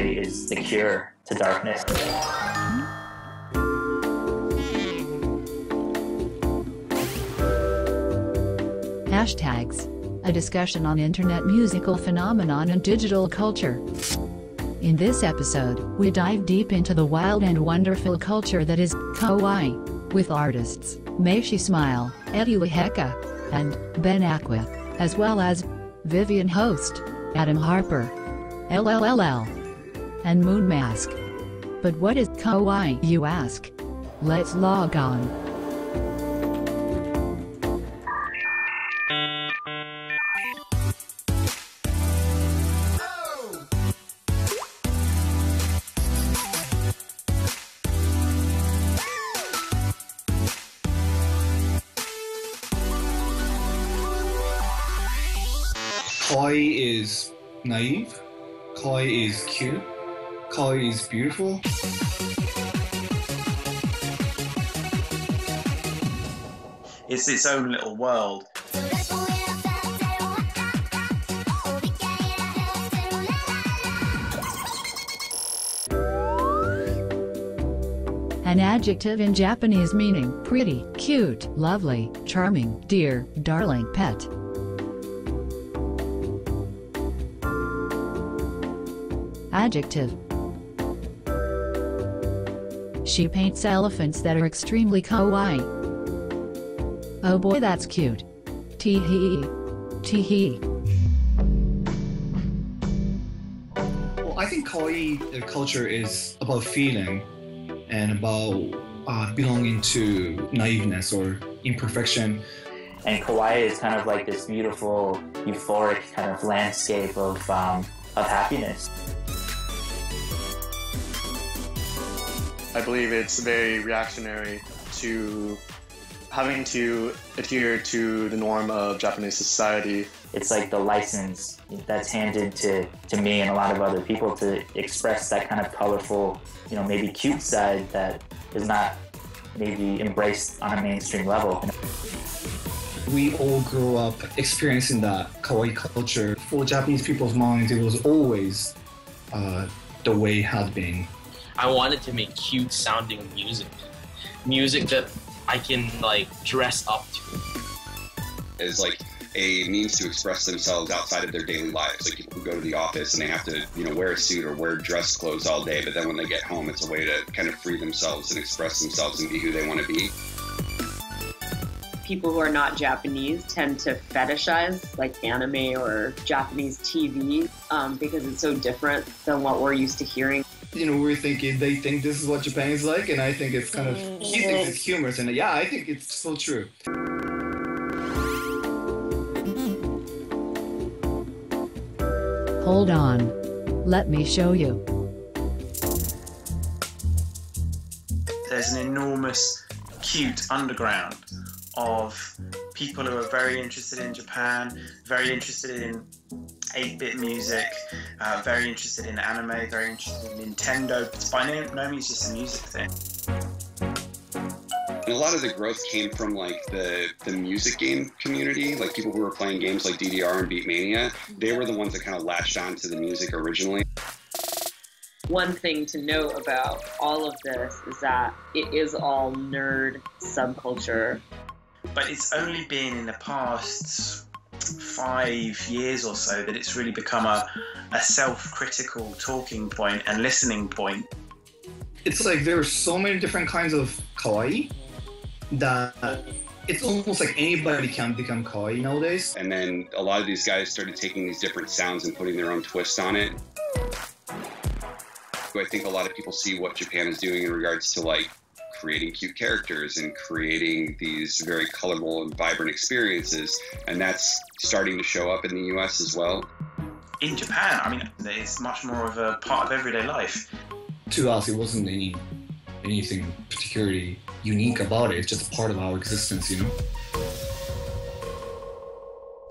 is the cure to darkness. Hashtags. A discussion on internet musical phenomenon and digital culture. In this episode, we dive deep into the wild and wonderful culture that is kawaii, with artists Meishi Smile, Eddie Lehecka, and Ben Aqua, as well as Vivian Host, Adam Harper, LLLL, and Moon Mask. But what is kawaii, you ask? Let's log on. Kawaii is naive. Kawaii is cute. Kawaii is beautiful. It's its own little world. An adjective in Japanese meaning pretty, cute, lovely, charming, dear, darling, pet. Adjective. She paints elephants that are extremely kawaii. Oh boy that's cute. Tee hee. Tee hee. Well, I think kawaii culture is about feeling and about uh, belonging to naiveness or imperfection. And kawaii is kind of like this beautiful, euphoric kind of landscape of, um, of happiness. I believe it's very reactionary to having to adhere to the norm of Japanese society. It's like the license that's handed to, to me and a lot of other people to express that kind of colorful, you know, maybe cute side that is not maybe embraced on a mainstream level. We all grew up experiencing that kawaii culture. For Japanese people's minds, it was always uh, the way it had been. I wanted to make cute sounding music. Music that I can like dress up to. As like a means to express themselves outside of their daily lives. Like people who go to the office and they have to, you know, wear a suit or wear dress clothes all day, but then when they get home, it's a way to kind of free themselves and express themselves and be who they want to be. People who are not Japanese tend to fetishize like anime or Japanese TV um, because it's so different than what we're used to hearing. You know, we're thinking they think this is what Japan is like, and I think it's kind of mm-hmm. he thinks it's humorous, and yeah, I think it's so true. Hold on. Let me show you. There's an enormous, cute underground of people who are very interested in Japan, very interested in 8 bit music, uh, very interested in anime, very interested in Nintendo. It's by no, no means just a music thing. And a lot of the growth came from like the the music game community, like people who were playing games like DDR and Beatmania. They were the ones that kind of latched on to the music originally. One thing to know about all of this is that it is all nerd subculture. But it's only been in the past five years or so that it's really become a, a self critical talking point and listening point. It's like there are so many different kinds of kawaii that it's almost like anybody can become kawaii nowadays. And then a lot of these guys started taking these different sounds and putting their own twist on it. I think a lot of people see what Japan is doing in regards to like creating cute characters and creating these very colorful and vibrant experiences, and that's starting to show up in the US as well. In Japan, I mean, it's much more of a part of everyday life. To us, it wasn't any anything particularly unique about it. It's just a part of our existence, you know.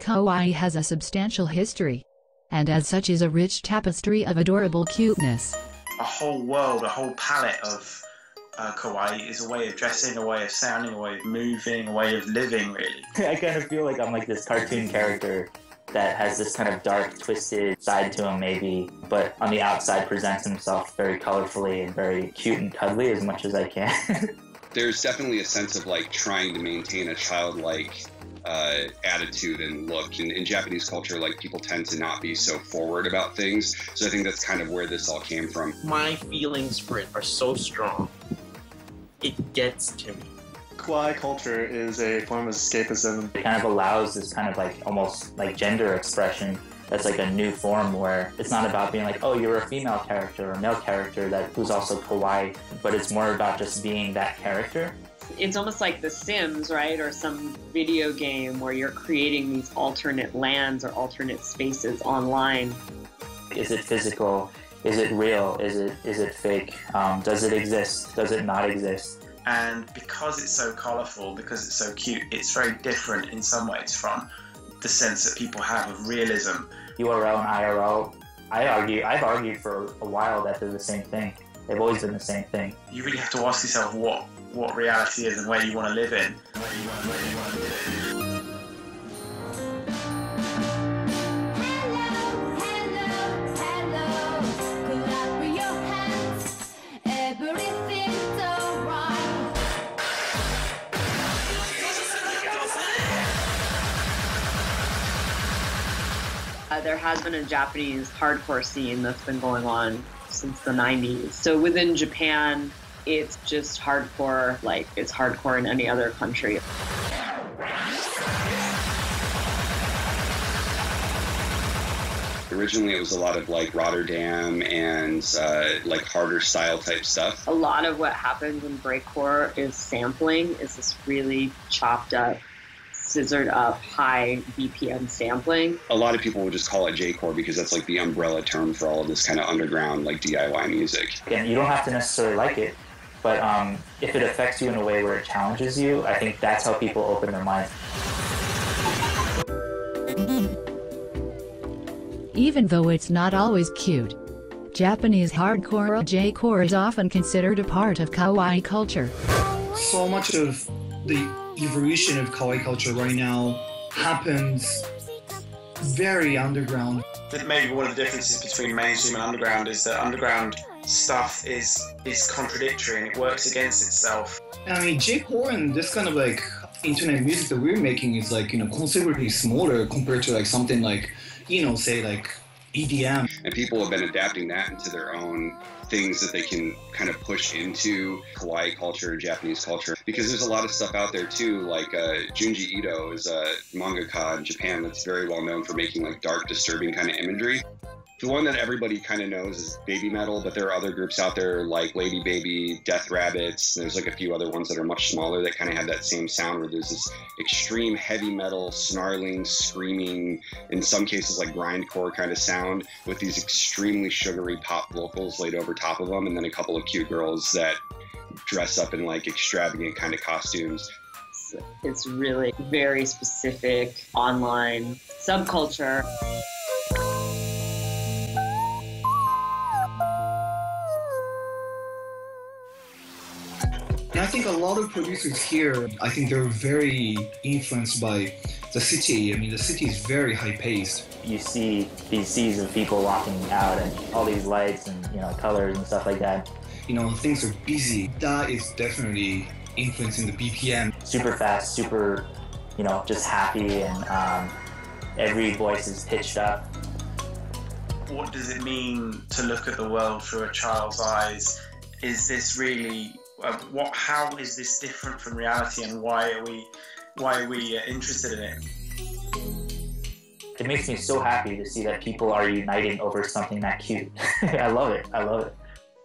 Kawaii has a substantial history. And as such is a rich tapestry of adorable cuteness. A whole world, a whole palette of uh, kawaii is a way of dressing, a way of sounding, a way of moving, a way of living, really. I kind of feel like I'm like this cartoon character that has this kind of dark, twisted side to him, maybe, but on the outside presents himself very colorfully and very cute and cuddly as much as I can. There's definitely a sense of like trying to maintain a childlike uh, attitude and look. In, in Japanese culture, like people tend to not be so forward about things. So I think that's kind of where this all came from. My feelings for it are so strong. It gets to me. Kawaii culture is a form of escapism. it kind of allows this kind of like almost like gender expression that's like a new form where it's not about being like, oh, you're a female character or a male character that who's also kawaii, but it's more about just being that character. It's almost like The Sims, right? Or some video game where you're creating these alternate lands or alternate spaces online. Is it physical? Is it real? Is it is it fake? Um, does it exist? Does it not exist? and because it's so colourful, because it's so cute, it's very different in some ways from the sense that people have of realism. URL and IRL. I argue. I've argued for a while that they're the same thing. They've always been the same thing. You really have to ask yourself what what reality is and where you want to live in. Uh, there has been a Japanese hardcore scene that's been going on since the 90s. So within Japan, it's just hardcore, like it's hardcore in any other country. Originally, it was a lot of like Rotterdam and uh, like harder style type stuff. A lot of what happens in breakcore is sampling, is this really chopped up, scissored up, high BPM sampling. A lot of people would just call it J-core because that's like the umbrella term for all of this kind of underground like DIY music. Again, you don't have to necessarily like it, but um, if it affects you in a way where it challenges you, I think that's how people open their minds. Even though it's not always cute. Japanese hardcore or J-core is often considered a part of kawaii culture. So much of the evolution of kawaii culture right now happens very underground. Maybe one of the differences between mainstream and underground is that underground stuff is is contradictory and it works against itself. I mean, J-core and this kind of like internet music that we're making is like, you know, considerably smaller compared to like something like, you know, say like EDM. And people have been adapting that into their own things that they can kind of push into kawaii culture, Japanese culture. Because there's a lot of stuff out there too, like uh, Junji Ito is a mangaka in Japan that's very well known for making like dark, disturbing kind of imagery. The one that everybody kind of knows is Baby Metal, but there are other groups out there like Lady Baby, Death Rabbits. There's like a few other ones that are much smaller that kind of have that same sound where there's this extreme heavy metal, snarling, screaming, in some cases like grindcore kind of sound with these extremely sugary pop vocals laid over top of them, and then a couple of cute girls that dress up in like extravagant kind of costumes. It's, really very specific online subculture. Think a lot of producers here, I think they're very influenced by the city. I mean, the city is very high paced. You see these seas of people walking out and all these lights and you know colors and stuff like that. You know, things are busy. That is definitely influencing the BPM. Super fast, super, you know, just happy and um, every voice is pitched up. What does it mean to look at the world through a child's eyes? Is this really what? How is this different from reality, and why are we why are we uh, interested in it? It makes me so happy to see that people are uniting over something that cute. I love it. I love it.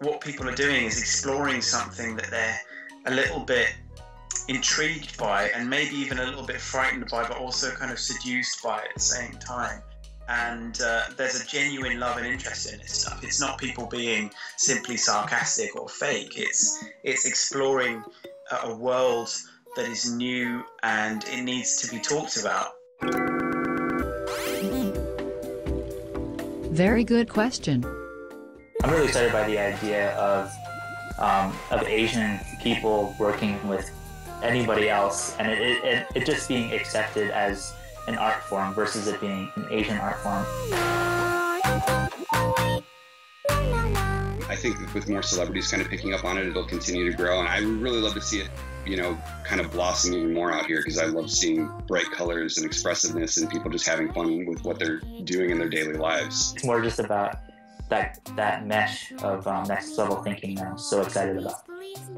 What people are doing is exploring something that they're a little bit intrigued by, and maybe even a little bit frightened by, but also kind of seduced by at the same time. And uh, there's a genuine love and interest in this stuff. It's not people being simply sarcastic or fake. It's it's exploring a, a world that is new and it needs to be talked about. Very good question. I'm really excited by the idea of um, of Asian people working with anybody else, and it, it, it just being accepted as an art form versus it being an Asian art form. I think with more celebrities kind of picking up on it, it'll continue to grow. And I would really love to see it, you know, kind of blossom even more out here because I love seeing bright colors and expressiveness and people just having fun with what they're doing in their daily lives. It's more just about that that mesh of um, next level thinking that I'm so excited about.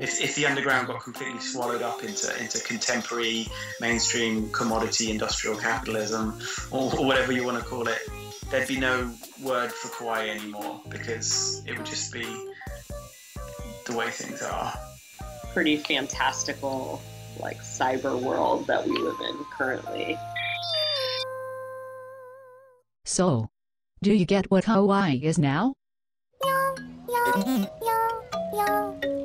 If, if the underground got completely swallowed up into, into contemporary mainstream commodity industrial capitalism or, or whatever you want to call it, there'd be no word for kawaii anymore because it would just be the way things are. Pretty fantastical, like cyber world that we live in currently. So, do you get what kawaii is now? yo, yo, yo.